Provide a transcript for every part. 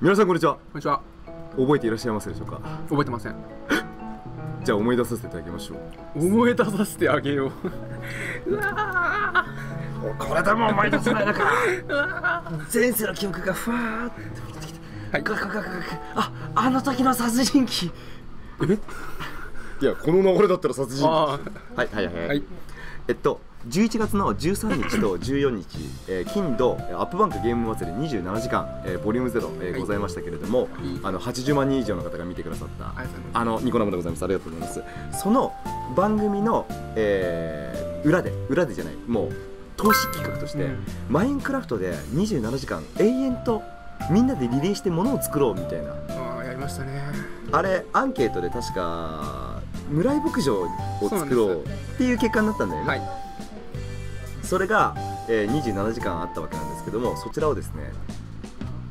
皆さんこんにちは。こんにちは。覚えていらっしゃいますでしょうか？覚えてません。じゃあ思い出させていただきましょう。思い出させてあげよう。うわこれでも思い出せないのか。前世の記憶がふわーって降ってきてはい。ガガガガガああの時の殺人鬼。ーいやこの流れだったら殺人鬼。あはいはいはい、ーはい。えっと11月の13日と14日、えー、金土アップバンクゲーム祭り27時間、えーボリューム0、えーはい。ございましたけれども、い。あの80万人以上の方が見てくださったあのニコ生でございます。ありがとうございます。その番組の、えー裏で裏でじゃないもう投資企画として、うん。マインクラフトで27時間永遠とみんなでリレーしてものを作ろうみたいな。あーやりましたね。あれアンケートで確か村井牧場を作ろうっていう結果になったんだよね、はいそれが、えー27時間あったわけなんですけどもそちらをですね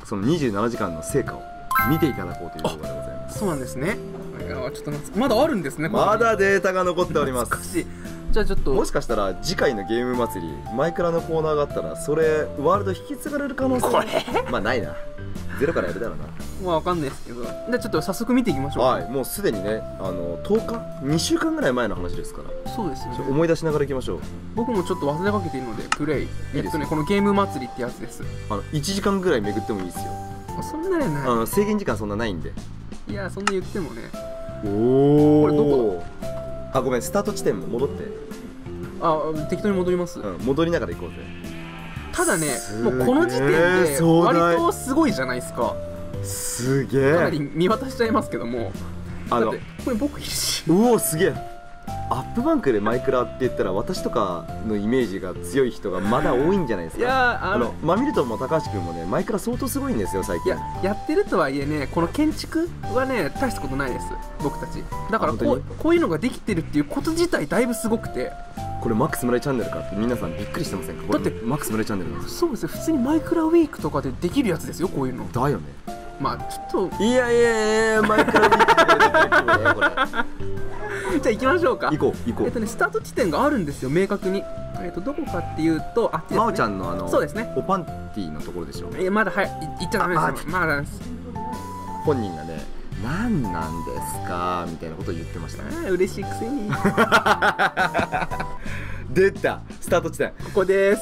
その27時間の成果を見ていただこうという動画でございます。そうなんですね。いやーちょっとまだあるんですねまだデータが残っておりますじゃあちょっともしかしたら次回のゲーム祭りマイクラのコーナーがあったらそれワールド引き継がれる可能性これ？まあないな。ゼロからやるだろうな。まあわかんないですけど。じゃあちょっと早速見ていきましょう。はいもうすでにねあの10日？2週間ぐらい前の話ですから。そうですよね。思い出しながらいきましょう。僕もちょっと忘れかけているのでプレイえっとねこのゲーム祭りってやつです。あの1時間ぐらい巡ってもいいですよ。あそんなにはあなの制限時間そんなないんで。いいやそんな言ってもね。おおこれどこあごめんスタート地点も戻って、あ適当に戻ります。うん、戻りながら行こうぜ。ただねすげえもうこの時点で壮大。割とすごいじゃないですか。すげかなりえ見渡しちゃいますけども。あのだってこれ僕いるしうおすげえアップバンクでマイクラって言ったら私とかのイメージが強い人がまだ多いんじゃないですいかやーあのあのマミルトンも高橋君もねマイクラ相当すごいんですよ最近。いややってるとはいえねこの建築はね大したことないです。僕たち。だからこうこういうのができてるっていうこと自体だいぶすごくて。これマックス村井チャンネルかって皆さんびっくりしてませんか？だってマックス村井チャンネルそうですよ。普通にマイクラウィークとかでできるやつですよこういうの。だよねまあちょっと。いやいやいやマイクラウィークとかでできるねこれ。じゃあ行きましょうか。行こう行こう。えっとねスタート地点があるんですよ明確に。えっとどこかっていうとあっね真央ちゃんのあのそうですね。おパンティのところでしょえまだはいい行っちゃダメあですよまだです。本人がね何なんですかみたいなことを言ってましたね。嬉しいくせに。こ 出たスタート地点。こです。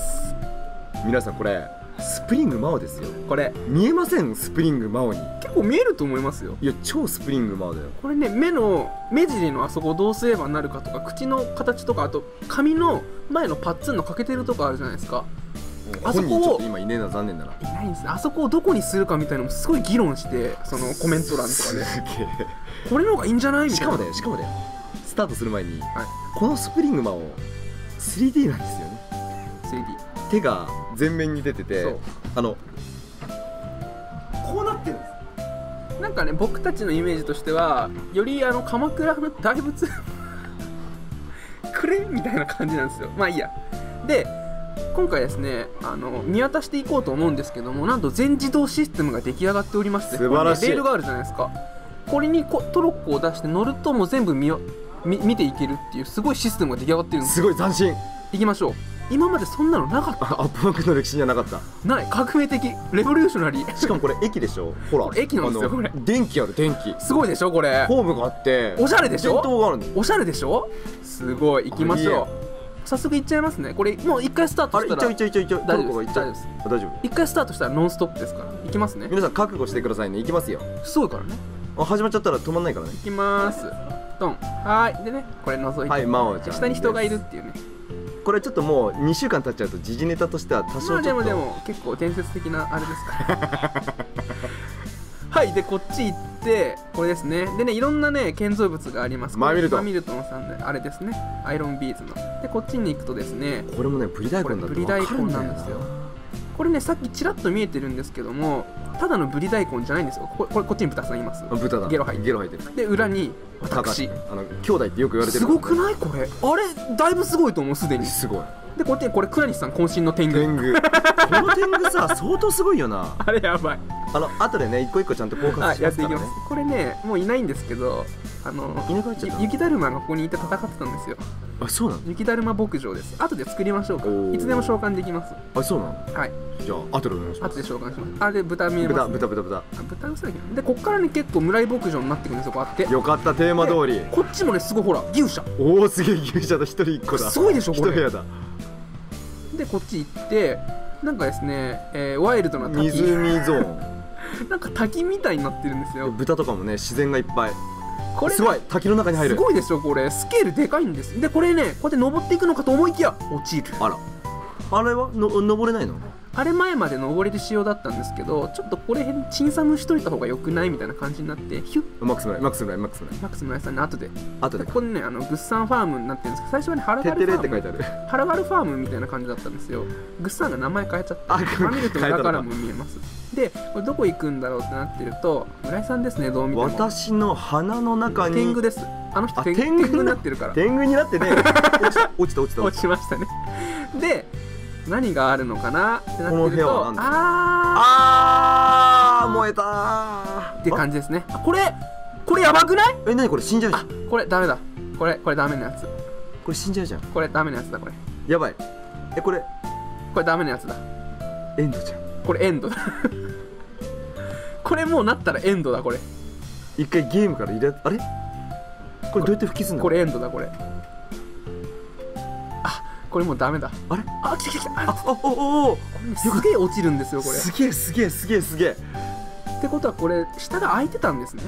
皆さんこれスプリングマオですよ。これ見えません？スプリングマオに。結構見えると思いますよ。いや超スプリングマオだよ。これね目の目尻のあそこをどうすればなるかとか口の形とかあと髪の前のパッツンの欠けてるとこあるじゃないですか。あそこを今いねえな残念だな。いないんですね。あそこをどこにするかみたいなのもすごい議論してそのコメント欄とかすでげこれの方がいいんじゃない？みたいな。えしかもねしかもねスタートする前に、はい。このスプリングマオ 3D なんですよね。3D 手が前面に出ててそう。あのこうなってるんです。なんかね僕たちのイメージとしてはよりあの鎌倉の大仏くれみたいな感じなんですよ。まあいいや。で今回ですねあの見渡していこうと思うんですけどもなんと全自動システムが出来上がっておりまして素晴らしい。これねレールがあるじゃないですか。これにこトロッコを出して乗るともう全部見よ見見ていけるっていうすごいシステムが出来上がってるんですすごい斬新。行きましょう今までそんなのなかっあアップバンクの歴史にはなかった。たない。革命的レボリューショナリー。しかもこれ駅でしょ？ほら。駅なんですよこれ。電気ある電気。すごいでしょこれ。ホームがあって。おしゃれでしょ？電灯があるんだよおしゃれでしょ？すごい。行きましあいいょう早速行っちゃいますね。これもう一回スタートあれしたら。いっちゃういっちゃういっちゃう。いっちゃう。大丈夫一回スタートしたらノンストップですから。行きますね。皆さん覚悟してくださいね。行きますよ。すごいからね。あ始まっちゃったら止まんないからね。行きます。ドン。はーい。でねこれ覗いて、はい真央ちゃん下に人がいるっていうねこれちょっともう2週間経っちゃうと時事ネタとしては多ま少ちょっと。あでもでも結構伝説的なあれですから。はいでこっち行ってこれですね。でねいろんなね建造物があります。マミルトンマミルトンさんであれですね。アイロンビーズの。でこっちに行くとですね。これもねブリ大根だとこれブリ大根なんですよこれねさっきちらっと見えてるんですけどもただのブリ大根じゃないんですよ。これこれこっちに豚さんいます。あ豚だ。ゲロ吐いて。ゲロ吐いてる。で裏に私。あの兄弟ってよく言われてる。すごくないこれ？あれだいぶすごいと思うすでに。すごい。でこっちにこれ倉西さん渾身の天狗。天狗。この天狗さ 相当すごいよな。あれやばい。あの後でね一個一個ちゃんとフォーカはいスしますからね。やっていきます。これねもういないんですけどあの雪だるまがここにいて戦ってたんですよ。あそうなの？雪だるま牧場です。後で作りましょうか。いつでも召喚できます。あそうなの？はい。じゃあ後でお願いしま後すで召喚します。あで豚見えます、豚豚豚豚。あ豚嘘だけどでこっからね結構村井牧場になってくるんですよこうやって。よかったテーマ通り。こっちもねすごいほら牛舎。おおすげえ牛舎だ。一人一個だ。すごいでしょこれ。一部屋だ。でこっち行ってなんかですね、えーワイルドな滝。湖ゾー なんか滝みたいになってるんですよ。ン豚とかもね自然がいっぱいこれすごい滝の中に入る。すごいでしょこれ。スケールでかいんです。でこれねこうやって登っていくのかと思いきや落ちる。あら。あれはの登れないの？あれ前まで登れる仕様だったんですけどちょっとこれ辺チンサムしといた方が良くないみたいな感じになってヒュッ。マックス村井マックス村井マックス村井マックス村井さんに後で。後で。でここにねあのグッサンファームになってるんですけど最初はねハラガルファーム。って書いてある。ハラガルファームみたいな感じだったんですよ。グッサンが名前変えちゃってあまあ見ると裏からも見えますでこれどこ行くんだろうってなってると村井さんですねどう見ても。私の鼻の中に天狗です。あの人あ天天天狗狗になってるから。天狗になってね落ちた落ちた 落ちましたね。で何があるのかなってなってるとああー燃えたー。って感じですね。あこれこれやばくない？え何これ？死んじゃうじゃあんこれダメだ。これこれダメなやつ。これ死んじゃうじゃん。これダメなやつだこれ。やばい。えこれ？これダメなやつだ。エンドじゃんこれエンドだ。これもうなったらエンドだこれ。一回ゲームから入れあれ？これどうやって復帰すんの？これエンドだこれ。あこれもうダメだ。あれ？あ来た来た来た。ああおおおすげえ落ちるんですよこれ。すげえすげえすげえすげえ。ってことはこれ下が開いてたんですね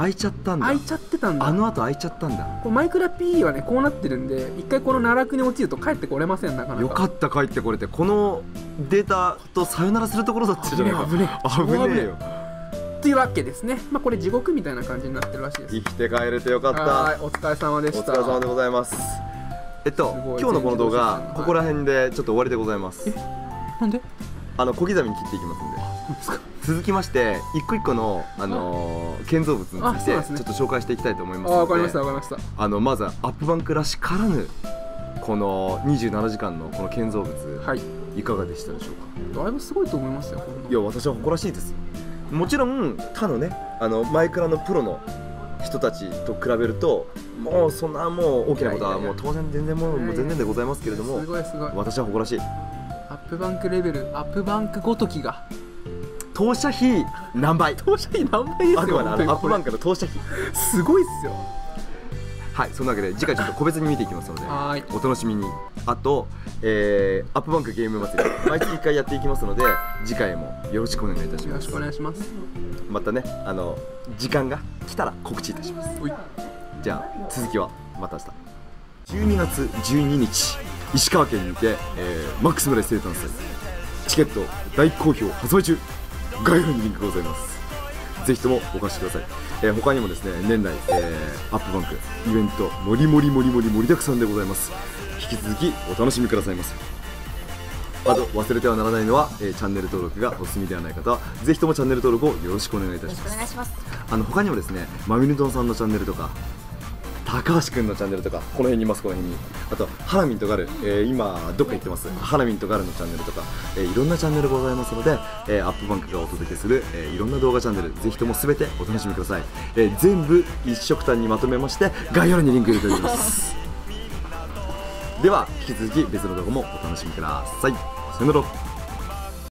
開いちゃったんだ。開いちゃってたんだ。あの後開いちゃったんだ。これマイクラ P はねこうなってるんで一回この奈落に落ちると帰ってこれませんなかなか。よかった帰ってこれて。このデータとさよならするところだったじゃないか。危ねえ危ねえ。よ。というわけですね。まあこれ地獄みたいな感じになってるらしいです。生きて帰れてよかった。お疲れ様でおした。疲れ様でございます。えっと今日のこの動画はいここら辺でちょっと終わりでございます。なんで？あの小刻みに切っていきますんで続きまして一個一個の、あのー建造物についてちょっと紹介していきたいと思いますのであわかりましたわかりました。あのまずはアップバンクらしからぬこの27時間のこの建造物、はい。い、かがでしたでしょうか？だいぶすごいと思いますよいや私は誇らしいです。もちろん他のねあのマイクラのプロの人たちと比べるともうそんなもう大きなことはもう当然全然もうもう全然でございますけれどもすごいすごい。私は誇らしい。アップバンクレベルアップバンクごときが投射費何倍？投資費何倍ですよアップバンククの投射費。すごいっすよ。はいそんなわけで次回ちょっと個別に見ていきますのでお楽しみに。あと、えーアップバンクゲーム祭り 毎月1回やっていきますので次回もよろしくお願いいたします。よろしくお願いします。またねあの時間が来たら告知いたします。じゃあ続きはまた明日。12月12日石川県にて、えーマックス村井生誕祭。チケット大好評発売中概要欄にリンクがございます。ぜひともお貸しください、えー他にもですね年内、えーアップバンクイベントもりもりもりもり盛りだくさんでございます。引き続きお楽しみくださいませ。あと忘れてはならないのは、えーチャンネル登録がお済みではない方はぜひともチャンネル登録をよろしくお願いいたします。お願いします。あの他にもですねまみぬどんさんのチャンネルとか高橋くんのチャンネルとかこの辺にいますこの辺に。あとハラミンとガル、えー今どっか行ってます。ハラミンとガルのチャンネルとか、えーいろんなチャンネルございますので、えーアップバンクがお届けする、えーいろんな動画チャンネルぜひとも全てお楽しみください、えー全部一色単にまとめまして概要欄にリンク入れております。では引き続き別の動画もお楽しみください。さよなら